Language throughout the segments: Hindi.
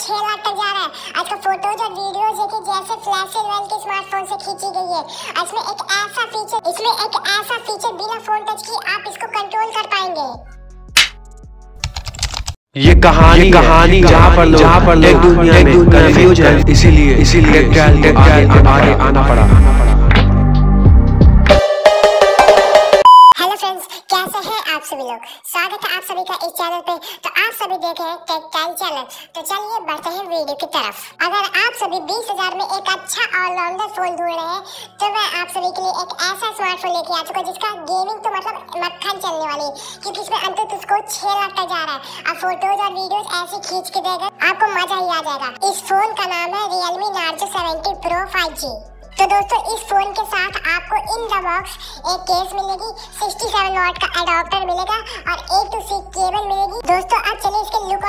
छह लाख तक जा रहा है। आज का फ़ोटोज़ और वीडियोज़ देखिए जैसे फ्लैश सेल के स्मार्टफ़ोन से खींची गई है। इसमें एक ऐसा फीचर इसमें एक ऐसा फीचर बिना फ़ोन टच की आप इसको कंट्रोल कर पाएँगे। ये कहानी ये कहानी जहाँ पर लोग जहाँ पर लोग दुनिया में कंफ्यूज है। इसीलिए इसीलिए आगे आना पड़ा। सभी देख रहे हैं टेक चैनल। तो चलिए बढ़ते हैं वीडियो की तरफ़। अगर आप सभी बीस हज़ार में एक अच्छा ऑलराउंडर फ़ोन ढूंढ रहे हैं तो मैं आप सभी के लिए एक ऐसा स्मार्टफ़ोन लेके आ चुका जिसका गेमिंग तो मतलब मक्खन चलने वाली है, क्योंकि इसमें अंत उसको छह लाख तक जा रहा है। अब फ़ोटोज़ और वीडियोज़ ऐसे खींच के देगा आपको मज़ा ही आ जाएगा। इस फ़ोन का नाम है Realme Narzo seventy pro five तो दोस्तों, इस फ़ोन के साथ आपको इन द बॉक्स एक केस मिलेगी। 67 वाट का अडॉप्टर मिलेगा और एक टू सी केबल मिलेगी। दोस्तों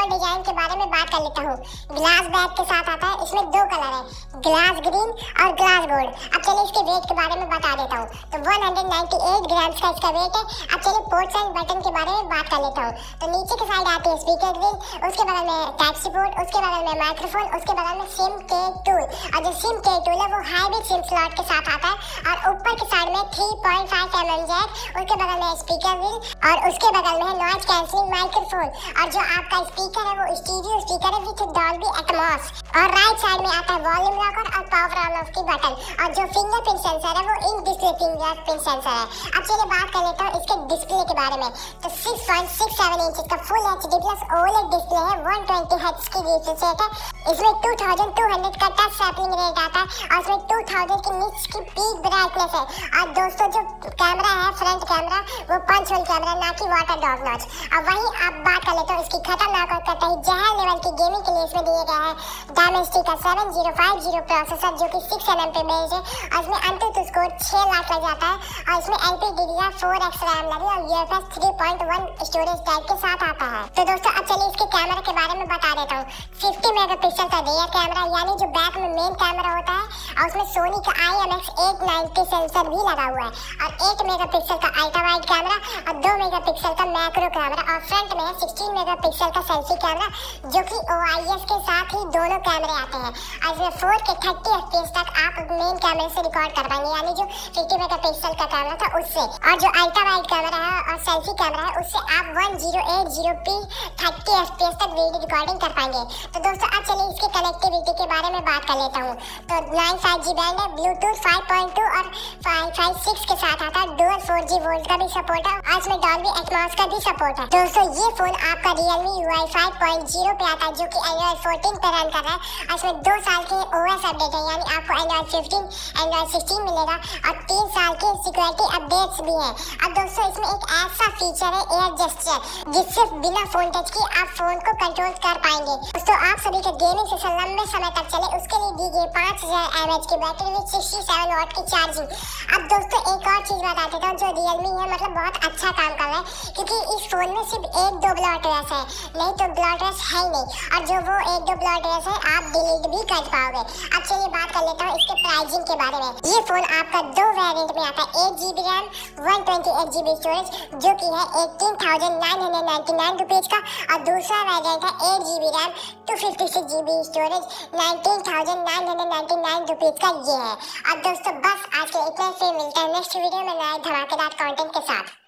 और डिज़ाइन के बारे में बात कर लेता हूँ। ग्लास बैग के साथ आता है, इसमें दो कलर है, ग्लास ग्रीन और ग्लास गोल्ड। अब चलिए इसके वेट के बारे में बता देता हूँ। तो 198 ग्राम्स का इसका वेट है। अब चलिए पोर्ट एंड बटन के बारे में बात कर लेता हूँ। तो नीचे के साइड आती है स्पीकर ग्रिल उसके बगल में टाइप सी उसके बगल में माइक्रोफोन उसके बगल में सिम के टूल और जो सिम के टूल है, वो हाईब्रिड सिम स्लॉट के साथ आता है। ऊपर के साइड में 3.5 पॉइंट mm जैक उसके बगल में स्पीकर व्हील और उसके बगल में नॉइज़ कैंसलिंग माइक्रोफोन और जो आपका स्पीकर है, वो स्टीरियो स्पीकर है विथ डॉल्बी एटमॉस और राइट साइड में आता है वॉल्यूम लॉकर और पावर ऑन ऑफ़ की बटन और जो फिंगरप्रिंट सेंसर है, वो इन डिस्प्ले फिंगरप्रिंट सेंसर है। अब चलिए बात कर लेता हूँ इसके डिस्प्ले के बारे में। तो 6.67 इंच का full HD plus OLED display है 120 हर्ट्ज की रिफ्रेश रेट है? इसमें 2200 का टच सैंपलिंग रेट आता है और इसमें 2000 की निच की पीक ब्राइटनेस है। और दोस्तों, जो कैमरा है फ्रंट कैमरा वो पंच होल कैमरा ना कि वाटर डॉग नॉच अब वहीं आप बात कर लेते हो इसकी खतरनाक और कतई जहर लेवल की गेमिंग के लिए इसमें दिया गया है। डायमेंसिटी का 7050 प्रोसेसर जो कि 6 एम पे बेस्ड है और इसमें अंतिम स्कोर 6 लाख लग जाता है और इसमें LPDDR 4X रैम लगी और UFS 3.1 स्टोरेज टाइप के साथ आता है। तो दोस्तों, अब चलिए इसके कैमरा के बारे में बता देता हूँ। 50 मेगापिक्सल का रियर कैमरा यानी जो बैक में मेन कैमरा होता है, और उसमें सोनी का IMX 890 सेंसर भी लगा हुआ है। और 8 मेगापिक्सल का अल्ट्रा वाइड कैमरा और 2 मेगापिक्सल का मैक्रो कैमरा और फ्रंट में है 16 मेगापिक्सल का सेल्फी कैमरा जो कि OIS के साथ ही दोनों कैमरे आते हैं। और इसमें 4 के 30 एफपीएस तक आप मेन कैमरे से रिकॉर्ड कर पाएँगे। यानी जो 50 मेगापिक्सल का कैमरा था उससे। और जो अल्ट्रा वाइड कैमरा है और सेल्फी कैमरा है, उससे आप one zero eight zero 1080p 30 FPS तक वीडियो रिकॉर्डिंग कर पाएँगे। तो दोस्तों, अब चलिए इसके कनेक्टिविटी के बारे में बात कर लेता हूँ। तो 95G बैंड है ब्लूटूथ 5.2 और 556 के साथ आता है। डुअल 4G वोल्ट का भी सपोर्ट है। और इसमें डॉल्बी एटमॉस का भी सपोर्ट है। दोस्तों, ये फ़ोन आपका Realme UI 5.0 पे आता है, जो कि Android 14 पे रन कर रहा है। और इसमें दो साल के OS अपडेट है। यानी आपको Android 15 Android 16 मिलेगा और तीन साल के सिक्योरिटी अपडेट्स भी है। अब दोस्तों, इसमें एक ऐसा फीचर है एयर जेस्चर जिससे बिना फ़ोन टच के आप फ़ोन को कंट्रोल कर पाएँगे। दोस्तों, आप सभी के गेमिंग सेशन लंबे समय तक चले, उसके लिए दी गई पाँच हज़ार एम एच की battery with sixty seven watt की चार्जिंग अब दोस्तों, एक और चीज़ बता देता हूँ, जो रियलमी है मतलब बहुत अच्छा काम कर रहा है, क्योंकि इस फ़ोन में सिर्फ़ एक दो ब्लॉट रेस है। नहीं तो ब्लॉट रेस है ही नहीं। और जो वो एक दो ब्लॉट रेस है आप डिलीट भी कर पाओगे। अब चलिए बात कर लेता हूँ इसके प्राइसिंग के बारे में। ये फ़ोन आपका दो वेरिएंट में आता है। Eight G B RAM one twenty eight G B storage जो की है eighteen thousand nine hundred ninety nine rupees का। और दूसरा वेरियंट है eight G B RAM two fifty six G B storage nineteen thousand nine hundred ninety nine rupees का ये है। अब दोस्तों, बस आज के इतने से मिलते हैं नेक्स्ट वीडियो में नए धमाकेदार कंटेंट के साथ।